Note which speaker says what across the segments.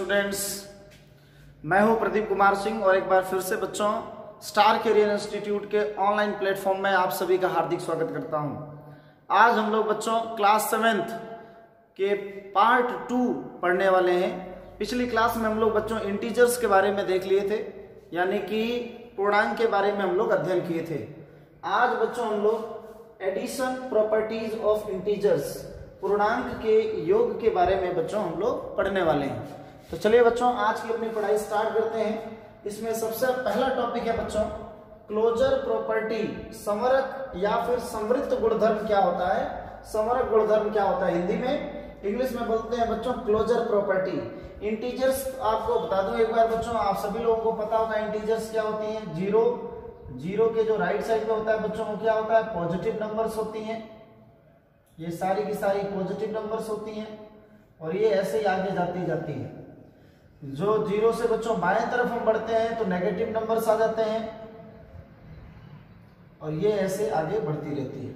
Speaker 1: Students मैं हूँ प्रदीप कुमार सिंह और एक बार फिर से बच्चों स्टार कैरियर इंस्टीट्यूट के ऑनलाइन प्लेटफॉर्म में आप सभी का हार्दिक स्वागत करता हूँ। आज हम लोग बच्चों क्लास सेवेंथ के पार्ट टू पढ़ने वाले हैं। पिछली क्लास में हम लोग बच्चों इंटीजर्स के बारे में देख लिए थे, यानी कि पूर्णांक के बारे में हम लोग अध्ययन किए थे। आज बच्चों हम लोग एडिशन प्रॉपर्टीज़ ऑफ़ इंटीजर्स पूर्णांक के योग के बारे में बच्चों हम लोग पढ़ने वाले हैं। तो चलिए बच्चों, आज की अपनी पढ़ाई स्टार्ट करते हैं। इसमें सबसे पहला टॉपिक है बच्चों क्लोजर प्रॉपर्टी समरक या फिर समृद्ध गुणधर्म क्या होता है? समरक गुणधर्म क्या होता है हिंदी में? इंग्लिश में बोलते हैं बच्चों क्लोजर प्रॉपर्टी इंटीजर्स आपको बता दूँ एक बार बच्चों, आप सभी लोगों को पता होगा इंटीजर्स क्या होती हैं? ज़ीरो ज़ीरो के जो राइट साइड पे होता है बच्चों को क्या होता है? पॉजिटिव नंबर्स होती हैं। ये सारी की सारी पॉजिटिव नंबर्स होती हैं और ये ऐसे ही आगे जाती जाती है। जो ज़ीरो से बच्चों बाएँ तरफ़ हम बढ़ते हैं तो नेगेटिव नंबर्स आ जाते हैं। और ये ऐसे आगे बढ़ती रहती है।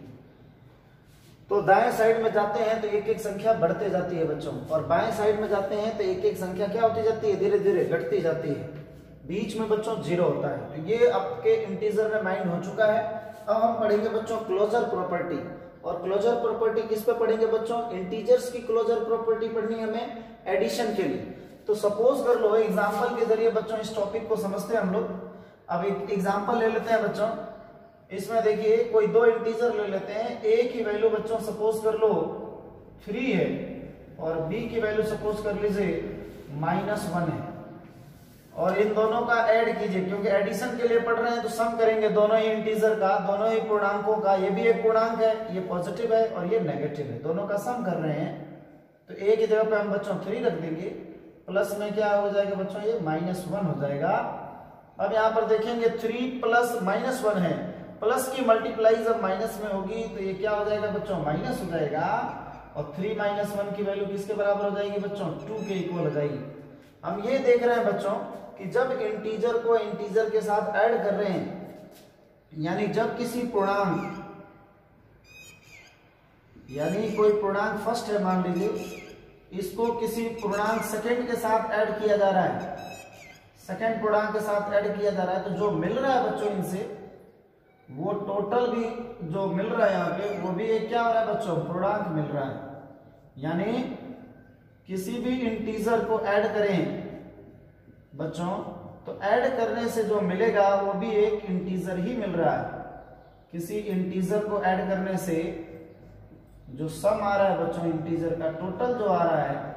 Speaker 1: तो दाएँ साइड में जाते हैं तो एक एक संख्या बढ़ते जाती है बच्चों। और बाएँ साइड में जाते हैं तो एक एक संख्या क्या होती जाती है? धीरे धीरे घटती जाती है। बीच में बच्चों ज़ीरो होता है। तो ये आपके इंटीजर में माइंड हो चुका है। अब हम पढ़ेंगे बच्चों क्लोजर प्रॉपर्टी और क्लोजर प्रॉपर्टी किस पे पढ़ेंगे बच्चों? इंटीजर्स की क्लोजर प्रॉपर्टी पढ़नी हमें एडिशन के लिए। तो सपोज़ कर लो एग्ज़ाम्पल के ज़रिए बच्चों, इस टॉपिक को समझते हैं हम लोग। अब एक एग्ज़ाम्पल ले लेते हैं बच्चों। इसमें देखिए, कोई दो इंटीजर ले लेते हैं। ए की वैल्यू बच्चों सपोज़ कर लो थ्री है, और बी की वैल्यू सपोज़ कर लीजिए माइनस वन है। और इन दोनों का ऐड कीजिए, क्योंकि एडिशन के लिए पढ़ रहे हैं तो सम करेंगे दोनों ही इंटीजर का, दोनों ही पूर्णांकों का। ये भी एक पूर्णांक है, ये पॉजिटिव है, और ये नेगेटिव है। दोनों का सम कर रहे हैं। तो ए की जगह पे हम बच्चों थ्री रख देंगे। प्लस में क्या हो जाएगा बच्चों, ये माइनस वन हो जाएगा। अब यहाँ पर देखेंगे, थ्री प्लस माइनस वन है। प्लस की मल्टीप्लाई जब माइनस में होगी तो ये क्या हो जाएगा बच्चों, माइनस हो जाएगा। और थ्री माइनस वन की वैल्यू किसके बराबर हो जाएगी बच्चों, टू के इक्वल हो जाएगी। हम ये देख रहे हैं बच्चों, कि जब इंटीजर को इंटीजर के साथ ऐड कर रहे हैं, यानी जब किसी पूर्णांक, यानी कोई पूर्णांक फ़र्स्ट है, मान लीजिए इसको किसी पूर्णांक सेकंड के साथ ऐड किया जा रहा है। सेकंड पूर्णांक के साथ ऐड किया जा रहा है तो जो मिल रहा है बच्चों इनसे, वो टोटल भी जो मिल रहा है यहाँ पे, वो भी एक क्या हो रहा है बच्चों? पूर्णांक मिल रहा है। यानी किसी भी इंटीजर को ऐड करें बच्चों तो ऐड करने से जो मिलेगा, वो भी एक इंटीजर ही मिल रहा है। किसी इंटीजर को ऐड करने से जो सम आ रहा है बच्चों इंटीजर का टोटल जो आ रहा है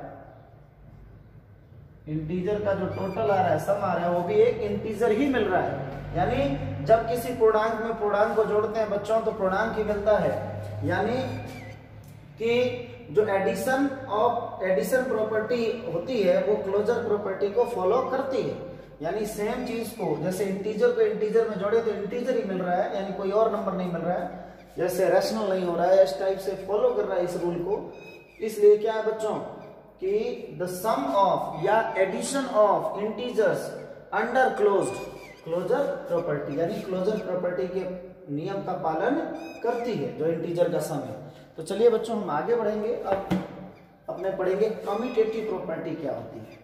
Speaker 1: इंटीजर का जो टोटल आ रहा है सम आ रहा है, वो भी एक इंटीजर ही मिल रहा है। यानी जब किसी पूर्णांक में पूर्णांक को जोड़ते हैं बच्चों तो पूर्णांक ही मिलता है। यानी कि जो एडिशन ऑफ़ एडिशन प्रॉपर्टी होती है, वो क्लोजर प्रॉपर्टी को फॉलो करती है। यानी सेम चीज़ को, जैसे इंटीजर को इंटीजर में जोड़े तो इंटीजर ही मिल रहा है, यानी कोई और नंबर नहीं मिल रहा है। जैसे रैशनल नहीं हो रहा है, इस टाइप से फॉलो कर रहा है इस रूल को। इसलिए क्या है बच्चों? कि द सम ऑफ़ या addition of integers under close closure property यानी क्लोजर प्रॉपर्टी के नियम का पालन करती है, जो इंटीजर का सम है। तो चलिए बच्चों, हम आगे बढ़ेंगे। अब अपने पढ़ेंगे कम्यूटेटिव प्रॉपर्टी क्या होती है।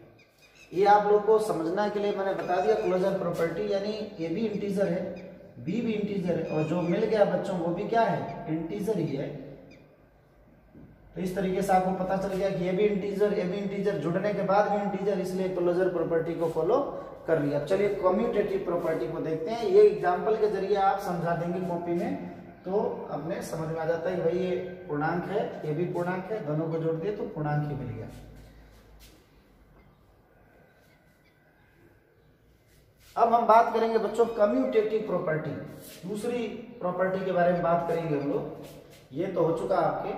Speaker 1: ये आप लोग को समझना के लिए मैंने बता दिया क्लोजर प्रॉपर्टी यानी ये भी इंटीजर है। बी भी इंटीजर है, और जो मिल गया बच्चों, वो भी क्या है? इंटीजर ही है। तो इस तरीके से आपको पता चल गया कि ये भी इंटीजर ये भी इंटीजर जुड़ने के बाद भी इंटीजर इसलिए क्लोजर प्रॉपर्टी को फॉलो कर लिया। अब चलिए कम्यूटेटिव प्रॉपर्टी को देखते हैं। ये एग्ज़ाम्पल के ज़रिए आप समझा देंगे कॉपी में। तो अपने समझ में आ जाता है भाई ये पूर्णांक है, ये भी पूर्णांक है, दोनों को जोड़ दिए तो पूर्णांक ही मिल गया। अब हम बात करेंगे बच्चों कम्यूटेटिव प्रॉपर्टी दूसरी प्रॉपर्टी के बारे में बात करेंगे हम लोग। ये तो हो चुका आपके।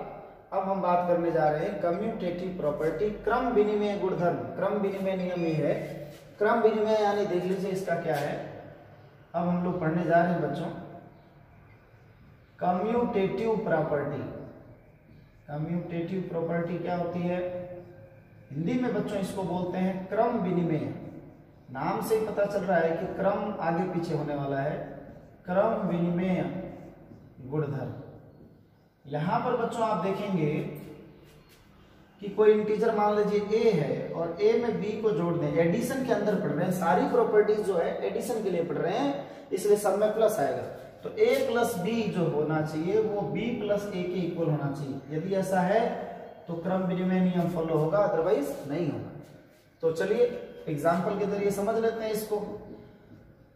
Speaker 1: अब हम बात करने जा रहे हैं कम्यूटेटिव प्रॉपर्टी क्रम विनिमय गुणधर्म। क्रम विनिमय नियम ये है। क्रम विनिमय यानी देख लीजिए इसका क्या है। अब हम लोग पढ़ने जा रहे हैं बच्चों। कम्यूटेटिव प्रॉपर्टी कम्यूटेटिव प्रॉपर्टी क्या होती है? हिंदी में बच्चों इसको बोलते हैं क्रम विनिमय। नाम से पता चल रहा है कि क्रम आगे पीछे होने वाला है। क्रम विनिमय गुणधर्म। यहाँ पर बच्चों आप देखेंगे कि कोई इंटीजर मान लीजिए ए है और ए में बी को जोड़ दें। एडिशन के अंदर पढ़ रहे हैं। सारी प्रॉपर्टीज़ जो है एडिशन के लिए पढ़ रहे हैं। इसलिए सब में प्लस आएगा। तो ए प्लस बी जो होना चाहिए, वो बी प्लस ए के इक्वल होना चाहिए। यदि ऐसा है तो क्रम विनिमय नियम फॉलो होगा अदरवाइज़ नहीं होगा। तो चलिए एग्ज़ाम्पल के ज़रिए समझ लेते हैं इसको।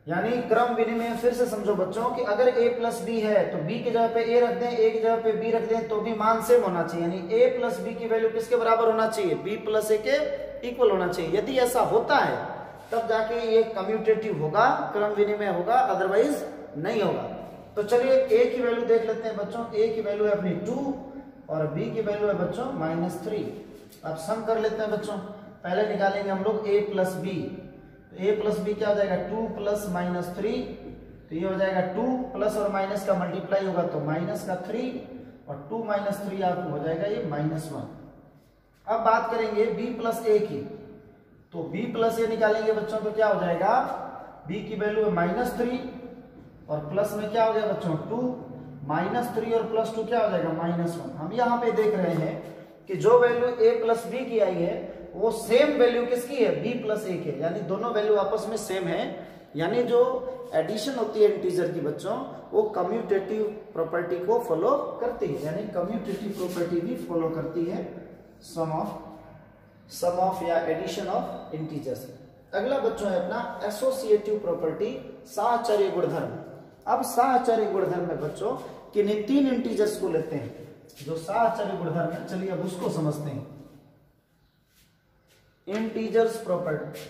Speaker 1: यानी क्रम विनिमय फिर से समझो बच्चों कि अगर a प्लस बी है तो b की जगह पे a रख दें, a की जगह पे b रख दें तो भी मान सेम होना चाहिए। यानी a प्लस बी की वैल्यू किसके बराबर होना चाहिए? B प्लस ए के इक्वल होना चाहिए। यदि ऐसा होता है, तब जाके ये कम्यूटेटिव होगा, क्रम विनिमय होगा अदरवाइज़ नहीं होगा। तो चलिए a की वैल्यू देख लेते हैं बच्चों। ए की वैल्यू है अपनी टू और बी की वैल्यू है बच्चों माइनस थ्री अब सम कर लेते हैं बच्चों। पहले निकालेंगे हम लोग a प्लस बी तो ए प्लस बी क्या हो जाएगा? टू प्लस माइनस थ्री तो ये हो जाएगा टू प्लस और माइनस का मल्टीप्लाई होगा तो माइनस का थ्री और टू माइनस थ्री आपको हो जाएगा ये माइनस वन अब बात करेंगे b प्लस ए की. तो b प्लस ए निकालेंगे बच्चों तो क्या हो जाएगा? B की वैल्यू है माइनस थ्री और प्लस में क्या हो जाएगा बच्चों? टू माइनस थ्री और प्लस टू क्या हो जाएगा? माइनस वन हम यहाँ पे देख रहे हैं कि जो वैल्यू a प्लस बी की आई है वो सेम वैल्यू किसकी है? बी प्लस ए के यानी दोनों वैल्यू आपस में सेम है। यानी जो एडिशन होती है इंटीजर की बच्चों, वो कम्यूटेटिव प्रॉपर्टी को फॉलो करती है। यानी कम्यूटेटिव प्रॉपर्टी भी फॉलो करती है। सम ऑफ़ सम ऑफ़ या एडिशन ऑफ़ इंटीजर्स अगला बच्चों है अपना एसोसिएटिव प्रॉपर्टी साहचर्य गुणधर्म। अब साहचर्य गुणधर्म में बच्चों, किन्हीं तीन इंटीजर्स को लेते हैं? जो साहचर्य गुणधर्म है, चलिए अब उसको समझते हैं। इंटीजर्स प्रॉपर्टी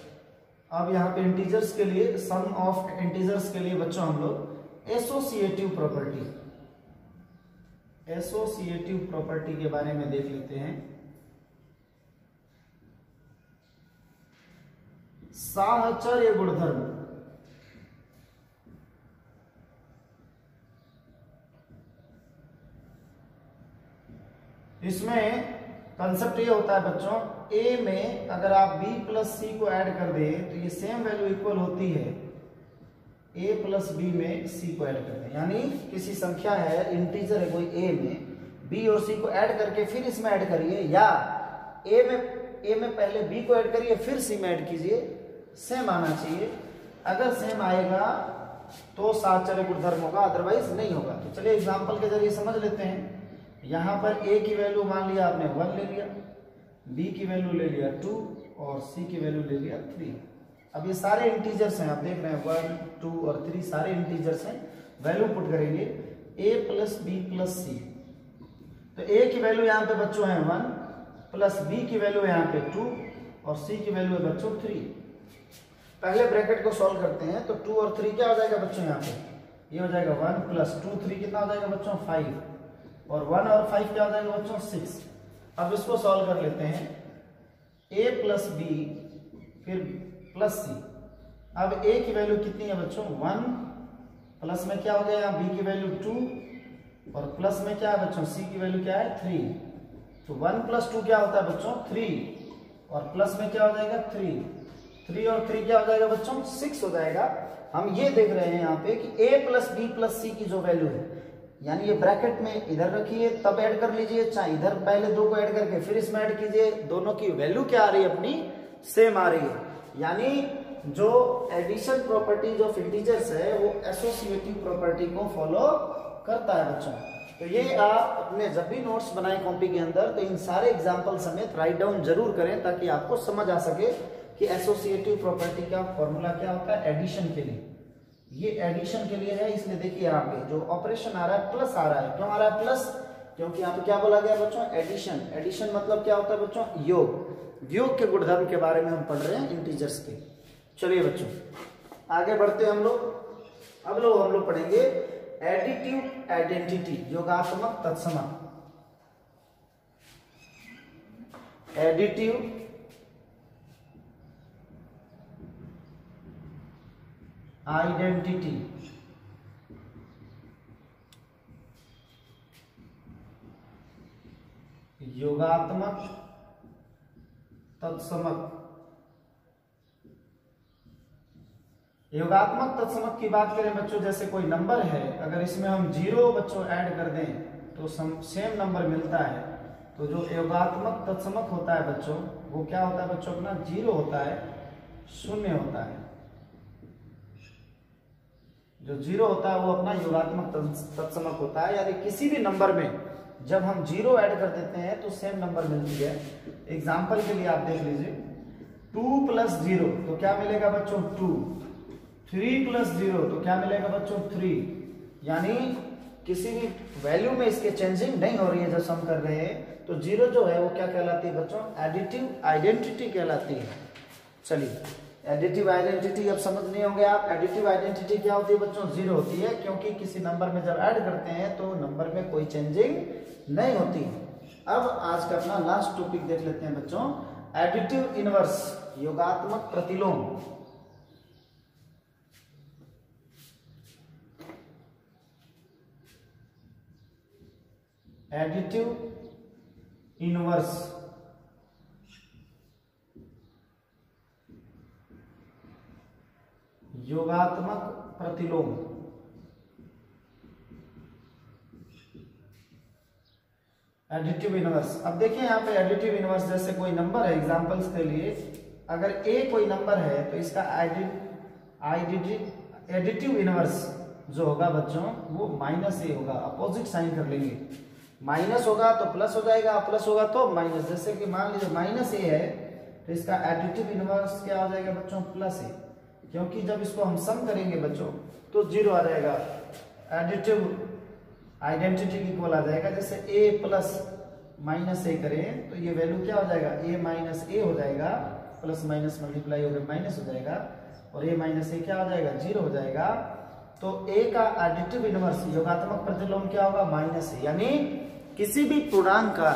Speaker 1: अब यहाँ पे इंटीजर्स के लिए सम ऑफ़ इंटीजर्स के लिए बच्चों हम लोग एसोसिएटिव प्रॉपर्टी एसोसिएटिव प्रॉपर्टी के बारे में देख लेते हैं। साहचर्य गुणधर्म। इसमें कंसेप्ट ये होता है बच्चों ए में अगर आप बी प्लस सी को ऐड कर दें तो ये सेम वैल्यू इक्वल होती है ए प्लस बी में सी को ऐड कर दें यानी किसी संख्या है इंटीजर है कोई ए में बी और सी को ऐड करके फिर इसमें ऐड करिए, या ए में ए में पहले बी को ऐड करिए, फिर सी में ऐड कीजिए सेम आना चाहिए। अगर सेम आएगा तो साचर्य गुणधर्म होगा अदरवाइज़ नहीं होगा। तो चलिए एग्ज़ाम्पल के ज़रिए समझ लेते हैं। यहाँ पर ए की वैल्यू मान लिया आपने वन ले लिया। B की वैल्यू ले लिया टू और c की वैल्यू ले लिया थ्री अब ये सारे इंटीजर्स हैं, आप देख रहे हैं वन टू और थ्री सारे इंटीजर्स हैं। वैल्यू पुट करेंगे, a plus B plus C तो a की वैल्यू यहाँ पे बच्चों है वन प्लस b की वैल्यू यहाँ पे टू और c की वैल्यू है बच्चों थ्री पहले ब्रैकेट को सॉल्व करते हैं तो टू और थ्री क्या हो जाएगा बच्चों यहाँ पे? ये हो जाएगा वन प्लस टू थ्री कितना हो जाएगा बच्चों? फाइव और वन और फाइव क्या हो जाएगा बच्चों? सिक्स अब इसको सॉल्व कर लेते हैं। ए प्लस बी फिर प्लस सी अब ए की वैल्यू कितनी है बच्चों? वन प्लस में क्या हो गया? बी की वैल्यू टू और प्लस में क्या है बच्चों? सी की वैल्यू क्या है? थ्री तो वन प्लस टू क्या होता है बच्चों? थ्री और प्लस में क्या हो जाएगा? थ्री थ्री और थ्री क्या हो जाएगा बच्चों? सिक्स हो जाएगा। हम ये देख रहे हैं यहाँ पे कि a plus B plus C की जो वैल्यू है यानी ये ब्रैकेट में इधर रखिए, तब ऐड कर लीजिए, चाहे इधर पहले दो को ऐड करके फिर इसमें ऐड कीजिए, दोनों की वैल्यू क्या आ रही है अपनी? सेम आ रही है। यानी जो एडिशन प्रॉपर्टी जो इंटीजर्स है, वो एसोसिएटिव प्रॉपर्टी को फॉलो करता है बच्चों। तो ये आप अपने जब भी नोट्स बनाए कॉपी के अंदर तो इन सारे एग्ज़ाम्पल समेत राइट डाउन ज़रूर करें, ताकि आपको समझ आ सके कि एसोसिएटिव प्रॉपर्टी का फॉर्मूला क्या होता है एडिशन के लिए। ये एडिशन के लिए है, इसलिए देखिए पे जो ऑपरेशन आ रहा है प्लस आ रहा है। क्यों आ रहा है प्लस क्योंकि यहाँ पे क्या बोला गया बच्चों? एडिशन एडिशन मतलब क्या होता है बच्चों? योग। योग के गुणधर्म के बारे में हम पढ़ रहे हैं इंटीजर्स के। चलिए बच्चों, आगे बढ़ते हम लोग। अब लोग हम लोग पढ़ेंगे एडिटिव आइडेंटिटी योगात्मक तत्समक एडिटिव आइडेंटिटी। योगात्मक तत्समक। योगात्मक तत्समक की बात करें बच्चों जैसे कोई नंबर है अगर इसमें हम ज़ीरो बच्चों ऐड कर दें तो सम, सेम नंबर मिलता है। तो जो योगात्मक तत्समक होता है बच्चों वो क्या होता है बच्चों अपना ज़ीरो होता है शून्य होता है। जो ज़ीरो होता है, वो अपना योगात्मक तत्समक होता है। यानी किसी भी नंबर में जब हम ज़ीरो ऐड कर देते हैं तो सेम नंबर मिलती है। एग्ज़ाम्पल के लिए आप देख लीजिए। टू प्लस ज़ीरो तो क्या मिलेगा बच्चों? टू। थ्री प्लस ज़ीरो तो क्या मिलेगा बच्चों? थ्री। यानी किसी भी वैल्यू में इसके चेंजिंग नहीं हो रही है, जब सम कर रहे हैं तो ज़ीरो जो है, वो क्या कहलाती है बच्चों? एडिटिव आइडेंटिटी कहलाती है। चलिए। एडिटिव आइडेंटिटी अब समझ नहीं होंगे आप एडिटिव आइडेंटिटी क्या होती है बच्चों? ज़ीरो होती है, क्योंकि किसी नंबर में जब ऐड करते हैं तो नंबर में कोई चेंजिंग नहीं होती। अब आज का अपना लास्ट टॉपिक देख लेते हैं बच्चों। एडिटिव इनवर्स योगात्मक प्रतिलोम। एडिटिव इनवर्स योगात्मक प्रतिलोम। एडिटिव इनवर्स अब देखिए यहाँ पे एडिटिव इनवर्स जैसे कोई नंबर है एग्जांपल्स के लिए, अगर ए कोई नंबर है तो इसका एडिटिव इनवर्स जो होगा बच्चों, वो माइनस ए होगा। अपोजिट साइन कर लेंगे। माइनस होगा तो प्लस हो जाएगा प्लस होगा तो माइनस जैसे कि मान लीजिए माइनस ए है तो इसका एडिटिव इनवर्स क्या हो जाएगा बच्चों? प्लस ए क्योंकि जब इसको हम सम करेंगे बच्चों तो ज़ीरो आ जाएगा। एडिटिव आइडेंटिटी इक्वल आ जाएगा। जैसे ए प्लस माइनस ए करें तो ये वैल्यू क्या हो जाएगा? ए माइनस ए हो जाएगा। प्लस माइनस मल्टीप्लाई होकर माइनस हो जाएगा। और ए माइनस ए क्या हो जाएगा? ज़ीरो हो जाएगा। तो ए का एडिटिव इनवर्स योगात्मक प्रतिलोम क्या होगा? माइनस यानी किसी भी पूर्णांक का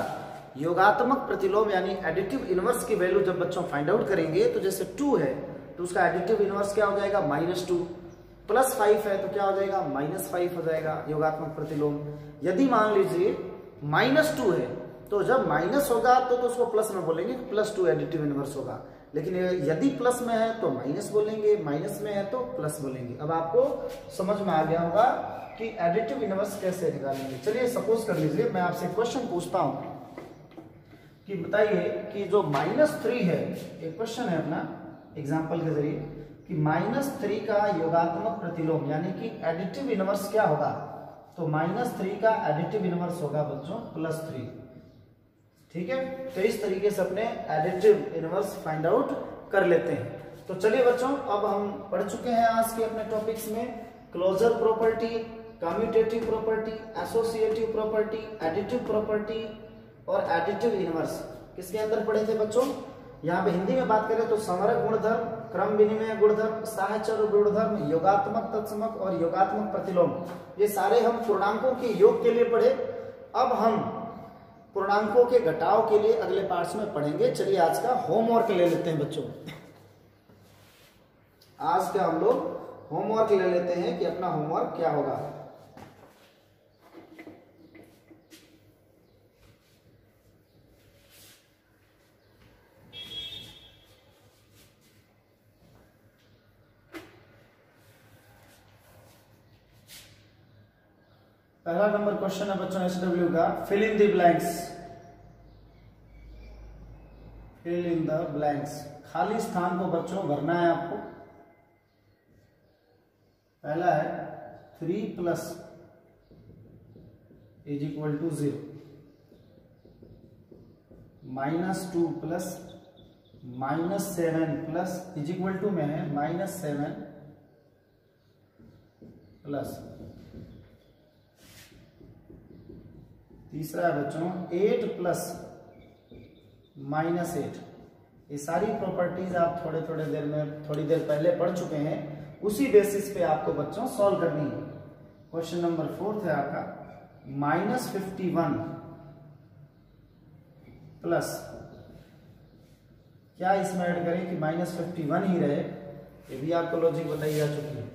Speaker 1: योगात्मक प्रतिलोम, यानी एडिटिव इनवर्स की वैल्यू जब बच्चों फाइंड आउट करेंगे तो जैसे टू है तो उसका एडिटिव इनवर्स क्या हो जाएगा? माइनस टू प्लस फाइव है तो क्या हो जाएगा? माइनस फाइव हो जाएगा योगात्मक प्रतिलोम। यदि मान लीजिए माइनस टू है तो जब माइनस होगा तो, तो उसको प्लस में बोलेंगे प्लस टू एडिटिव इनवर्स होगा। लेकिन यदि प्लस में है तो माइनस बोलेंगे माइनस में है तो प्लस बोलेंगे। अब आपको समझ में आ गया होगा कि एडिटिव इनवर्स कैसे निकालेंगे। चलिए सपोज़ कर लीजिए मैं आपसे क्वेश्चन पूछता हूँ कि बताइए कि जो माइनस थ्री है एक क्वेश्चन है अपना एग्ज़ाम्पल के ज़रिए कि माइनस थ्री का योगात्मक प्रतिलोम, यानी कि एडिटिव इनवर्स क्या होगा? तो माइनस थ्री का एडिटिव इनवर्स होगा बच्चों प्लस थ्री ठीक है? तो इस तरीके से अपने एडिटिव इनवर्स फाइंड आउट कर लेते हैं। तो चलिए बच्चों, अब हम पढ़ चुके हैं आज के अपने टॉपिक्स में। Closure property commutative property associative property additive property और एडिटिव इनवर्स किसके अंदर पढ़े थे बच्चों? यहाँ पे हिंदी में बात करें तो समरक गुणधर्म, क्रम विनिमय गुणधर्म साहचर गुणधर्म, योगात्मक तत्समक और योगात्मक प्रतिलोम। ये सारे हम पूर्णांकों के योग के लिए पढ़े। अब हम पूर्णांकों के घटाव के लिए अगले पार्ट्स में पढ़ेंगे। चलिए आज का होमवर्क ले लेते हैं बच्चों। आज का हम लोग होमवर्क ले लेते हैं कि अपना होमवर्क क्या होगा। पहला नंबर क्वेश्चन है बच्चों एस डब्ल्यू का। Fill in the blanks fill in the blanks खाली स्थान को बच्चों भरना है आपको। पहला है three plus is equal to zero minus two plus minus seven plus is equal to में है माइनस सेवन प्लस तीसरा है बच्चों एट प्लस माइनस एट ये सारी प्रॉपर्टीज़ आप थोड़े थोड़े देर में, थोड़ी देर पहले पढ़ चुके हैं। उसी बेसिस पे आपको बच्चों सॉल्व करनी है। क्वेश्चन नंबर फोर्थ है आपका। माइनस फिफ्टी वन प्लस क्या इसमें ऐड करें कि माइनस फिफ्टी वन ही रहे? ये भी आपको लॉजिक बताई जा चुकी है।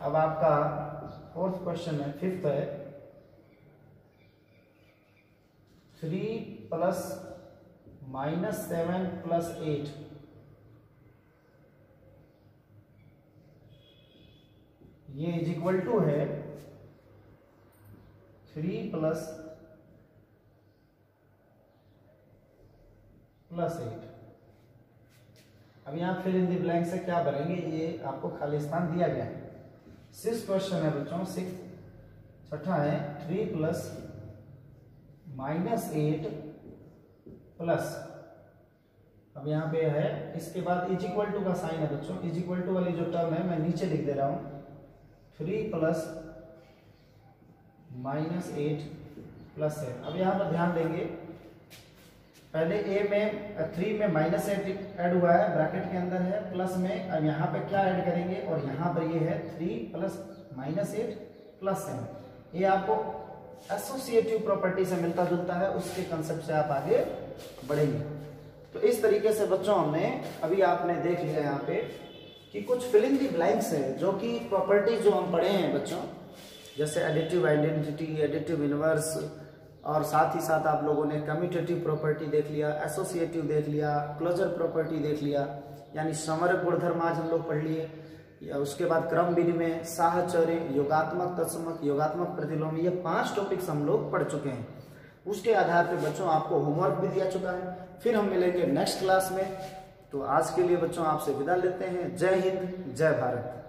Speaker 1: अब आपका फोर्थ क्वेश्चन है फिफ्थ है। Three plus minus seven plus eight. ये इज़ इक्वल टू है थ्री प्लस प्लस एट। अब यहाँ फिर इन दी ब्लैंक से क्या भरेंगे ये आपको खाली स्थान दिया गया है। सिक्स क्वेश्चन है बच्चों सिक्स छठा है three plus minus eight plus. अब यहाँ पे है, इसके बाद इज़ इक्वल टू का साइन है बच्चों, इज़ इक्वल टू वाली जो टर्म है, मैं नीचे लिख दे रहा हूँ। Three plus minus eight plus है। अब यहाँ पर ध्यान देंगे, पहले ए में, थ्री में माइनस एट ऐड हुआ है, ब्रैकेट के अंदर है, प्लस में, अब यहाँ पे क्या ऐड करेंगे, और यहाँ पर ये है, three plus minus eight plus seven ये आपको एसोसिएटिव प्रॉपर्टी से मिलता जुलता है, उसके कंसेप्ट से आप आगे बढ़ेंगे। तो इस तरीके से बच्चों, हमने अभी आपने देख लिया यहाँ पे कि कुछ फिलिंग दी ब्लैंक्स है, जो कि प्रॉपर्टी जो हम पढ़े हैं बच्चों, जैसे एडिटिव आइडेंटिटी एडिटिव इनवर्स और साथ ही साथ आप लोगों ने कम्यूटेटिव प्रॉपर्टी देख लिया एसोसिएटिव देख लिया क्लोजर प्रॉपर्टी देख लिया, यानी समर गुणधर्म आज हम लोग पढ़ लिए। या उसके बाद क्रम विधि में साहचर्य, योगात्मक तत्समक, योगात्मक प्रतिलोम, ये पाँच टॉपिक्स हम लोग पढ़ चुके हैं। उसके आधार पर बच्चों, आपको होमवर्क भी दिया चुका है। फिर हम मिलेंगे नेक्स्ट क्लास में। तो आज के लिए बच्चों, आपसे विदा लेते हैं। जय हिंद, जय भारत।